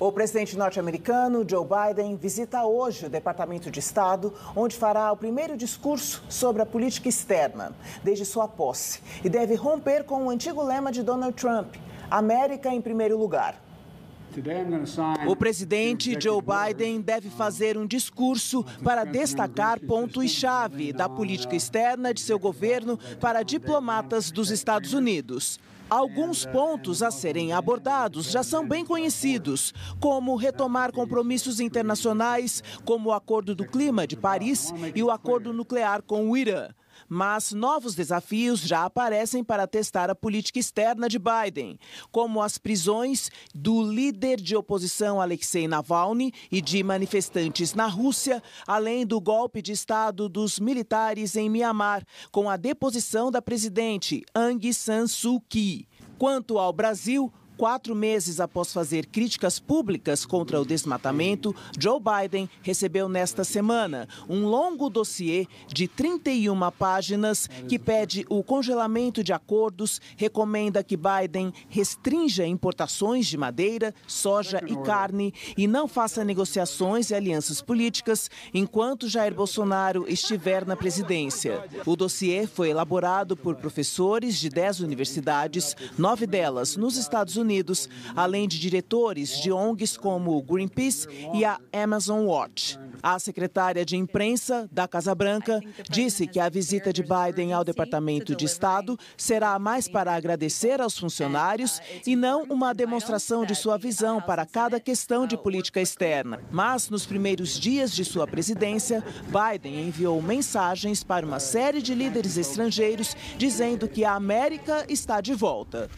O presidente norte-americano Joe Biden visita hoje o Departamento de Estado, onde fará o primeiro discurso sobre a política externa desde sua posse e deve romper com o antigo lema de Donald Trump: América em primeiro lugar. O presidente Joe Biden deve fazer um discurso para destacar pontos-chave da política externa de seu governo para diplomatas dos Estados Unidos. Alguns pontos a serem abordados já são bem conhecidos, como retomar compromissos internacionais, como o Acordo do Clima de Paris e o Acordo Nuclear com o Irã. Mas novos desafios já aparecem para testar a política externa de Biden, como as prisões do líder de oposição Alexei Navalny e de manifestantes na Rússia, além do golpe de Estado dos militares em Mianmar, com a deposição da presidente Aung San Suu Kyi. Quanto ao Brasil, Quatro meses após fazer críticas públicas contra o desmatamento, Joe Biden recebeu nesta semana um longo dossiê de 31 páginas que pede o congelamento de acordos, recomenda que Biden restrinja importações de madeira, soja e carne e não faça negociações e alianças políticas enquanto Jair Bolsonaro estiver na presidência. O dossiê foi elaborado por professores de 10 universidades, nove delas nos Estados Unidos Unidos, além de diretores de ONGs como o Greenpeace e a Amazon Watch. A secretária de imprensa da Casa Branca disse que a visita de Biden ao Departamento de Estado será mais para agradecer aos funcionários e não uma demonstração de sua visão para cada questão de política externa. Mas nos primeiros dias de sua presidência, Biden enviou mensagens para uma série de líderes estrangeiros dizendo que a América está de volta.